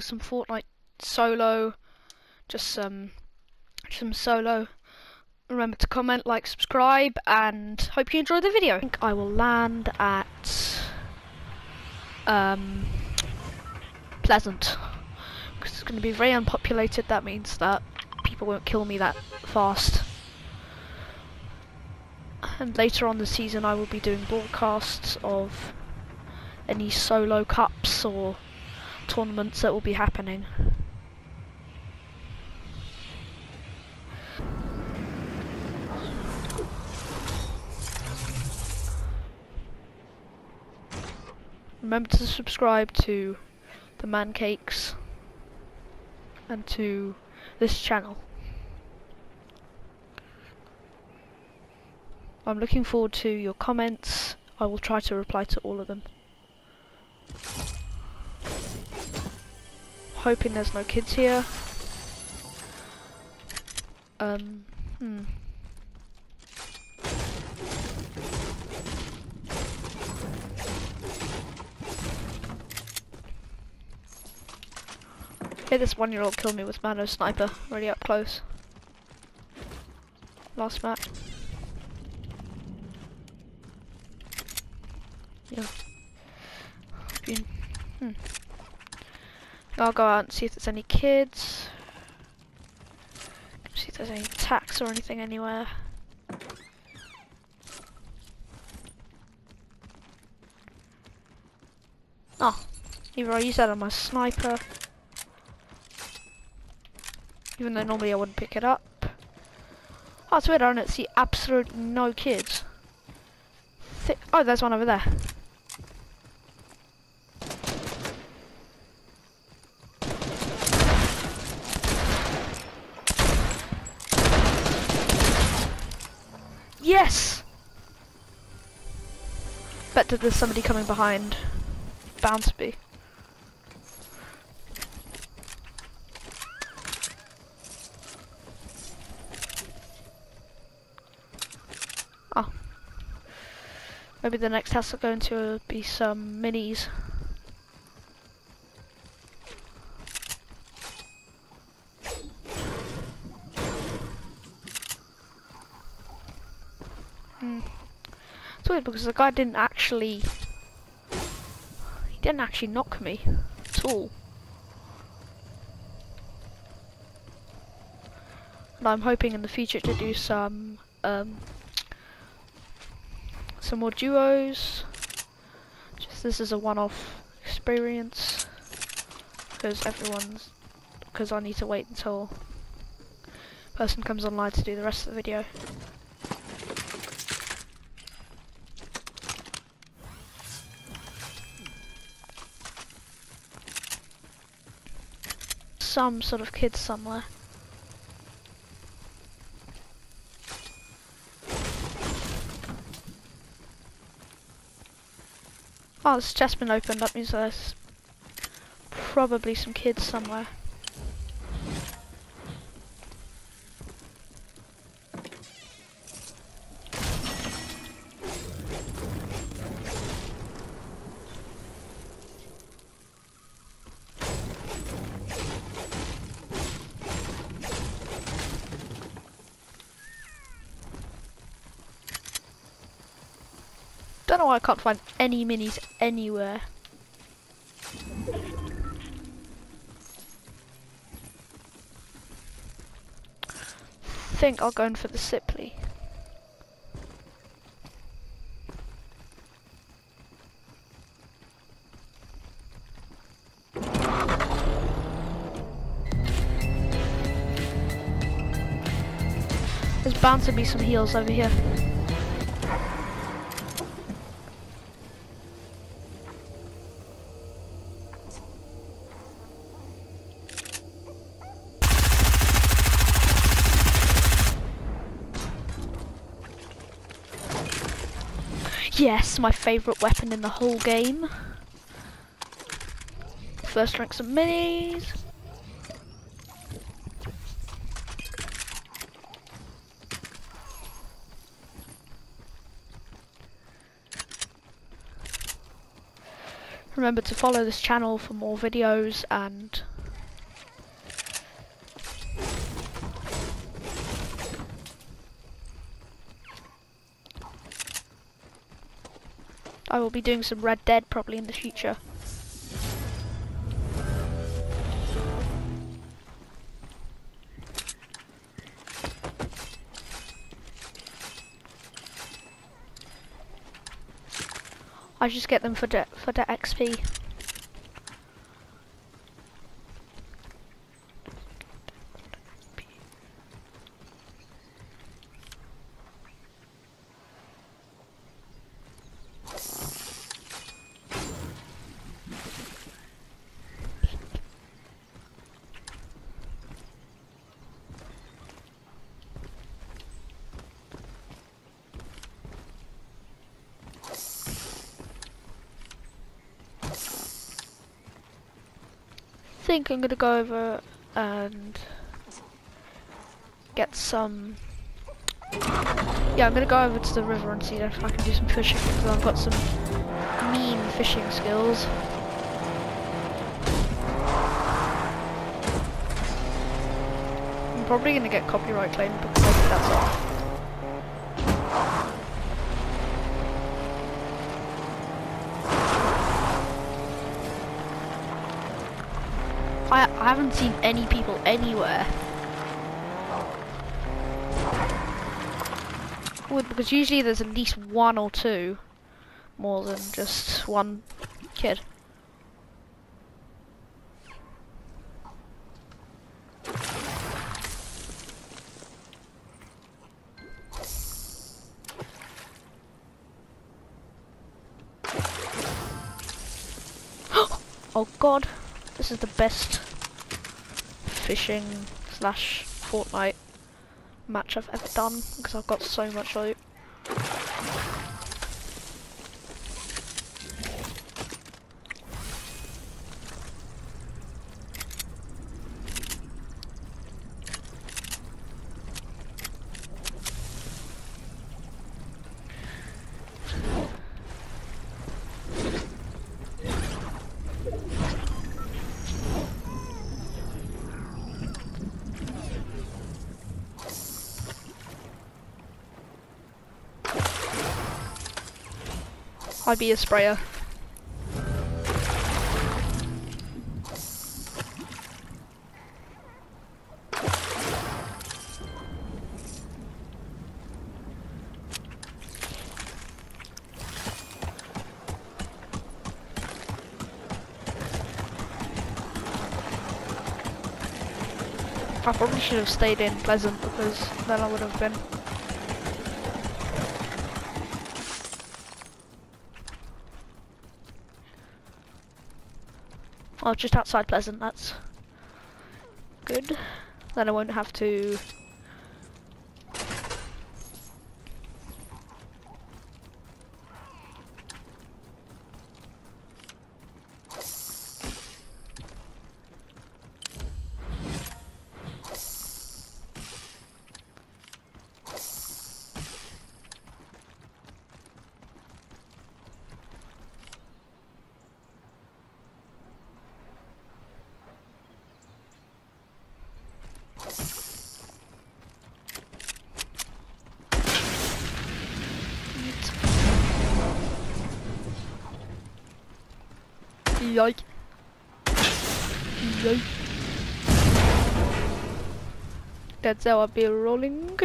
doing some Fortnite solo, just some some solo. Remember to comment, like, subscribe, and hope you enjoy the video. I think I will land at um, Pleasant because it's going to be very unpopulated. That means that people won't kill me that fast. And later on the season, I will be doing broadcasts of any solo cups or tournaments that will be happening. Remember to subscribe to the Mancakes and to this channel. I'm looking forward to your comments. I will try to reply to all of them. Hoping there's no kids here. Um, hmm. This one year old killed me with Mano Sniper, really up close. Last match. Yeah. Been, hmm. I'll go out and see if there's any kids. See if there's any attacks or anything anywhere. Oh, either I use that on my sniper. Even though normally I wouldn't pick it up. Oh, it's weird, I don't see absolutely no kids. Th oh, there's one over there. Yes! Bet that there's somebody coming behind. Bound to be. Oh. Maybe the next house are going to be some minis. Hmm. It's weird because the guy didn't actually... He didn't actually knock me at all. And I'm hoping in the future to do some um, some more duos. Just this is a one-off experience because everyone's because I need to wait until person comes online to do the rest of the video. Some sort of kids somewhere. Oh, this chest been opened. That means there's probably some kids somewhere. I don't know why I can't find any minis anywhere. think I'll go in for the Sipley. There's bound to be some heals over here. Yes, my favourite weapon in the whole game. First rank some minis. Remember to follow this channel for more videos and I will be doing some Red Dead probably in the future. I just get them for the for the XP. Think I'm gonna go over and get some. Yeah, I'm gonna go over to the river and see if I can do some fishing because I've got some mean fishing skills. I'm probably gonna get copyright claim because that's off. I, haven't seen any people anywhere. Because usually there's at least one or two more than just one kid. oh god. This is the best fishing slash Fortnite match I've ever done because I've got so much loot. I'd be a sprayer. I probably should have stayed in Pleasant because then I would have been Oh, just outside Pleasant, that's good. Then I won't have to Yoik. Yoik. That's how I'll be rolling.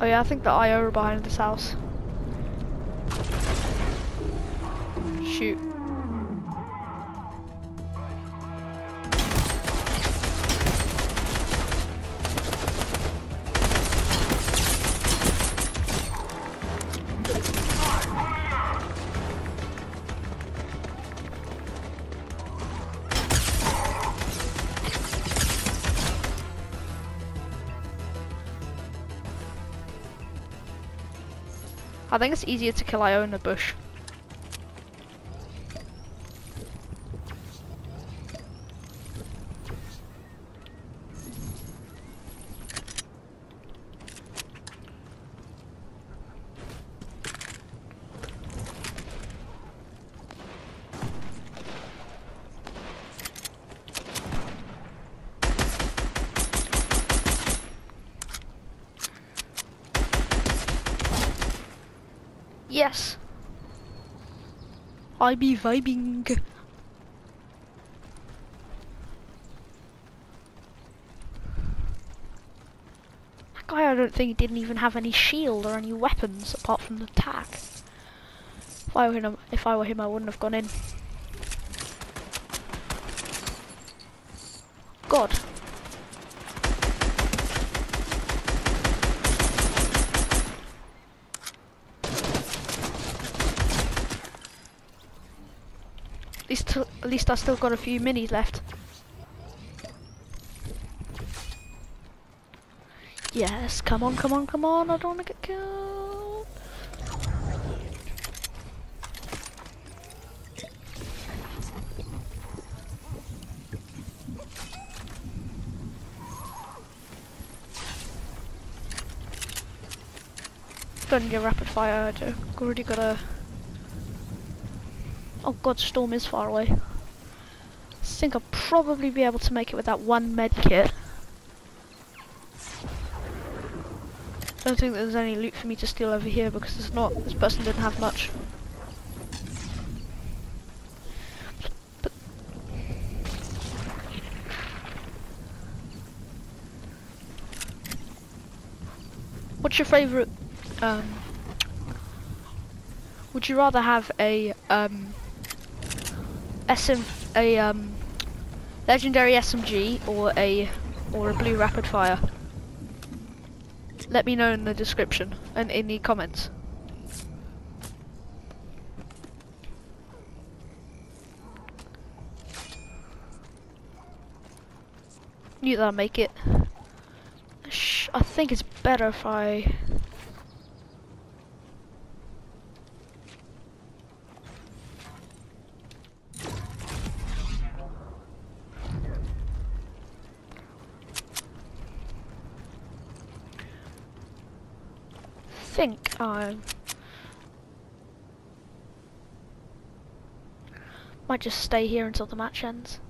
Oh yeah, I think the IO are behind this house. Shoot. I think it's easier to kill IO in the bush. Yes. I be vibing. That guy, I don't think he didn't even have any shield or any weapons apart from the attack. If I were him, if I were him, I wouldn't have gone in. God. At least, I still got a few minis left. Yes, come on, come on, come on, I don't want to get killed. Don't need a rapid fire, I've already got a... Oh god, storm is far away. I think I'll probably be able to make it with that one med kit. don't think there's any loot for me to steal over here because there's not. This person didn't have much. But What's your favourite um, would you rather have a um, SM a um, legendary SMG or a or a blue rapid fire? Let me know in the description and in the comments. Knew that I'd make it. I think it's better if I think I might just stay here until the match ends.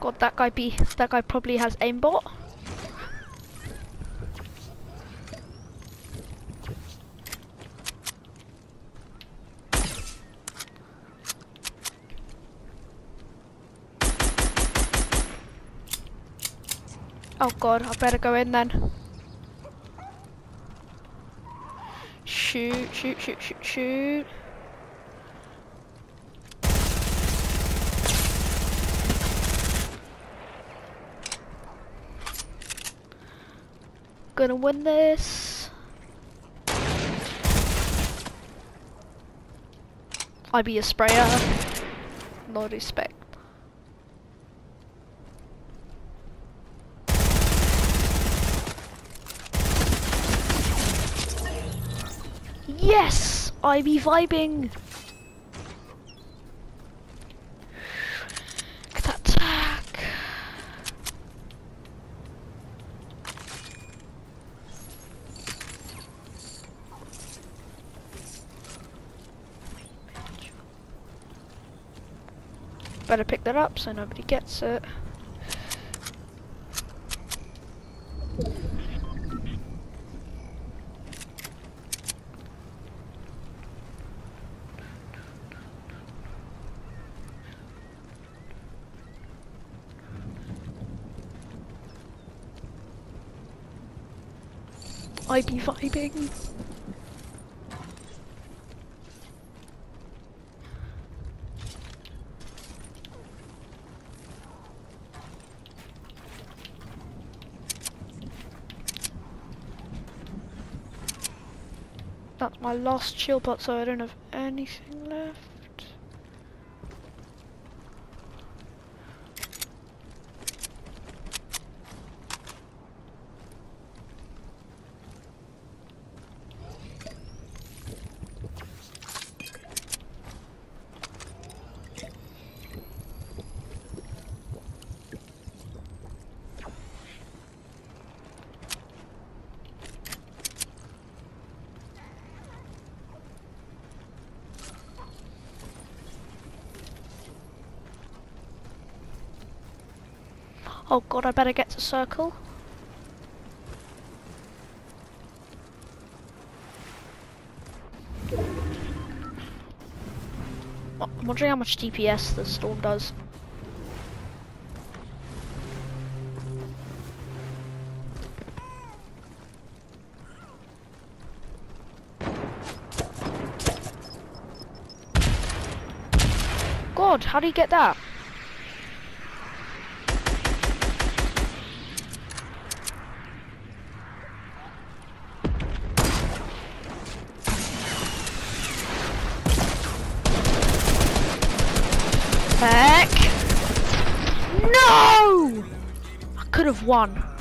God, that guy be that guy probably has aimbot. Oh god, I better go in then. Shoot, shoot, shoot, shoot, shoot. Gonna win this. I be a sprayer. No respect. Yes! I be vibing! Better pick that up so nobody gets it. I be vibing. That's my last chill pot, so I don't have anything left. Oh god, I better get to circle. Oh, I'm wondering how much DPS the storm does. God, how do you get that? Heck!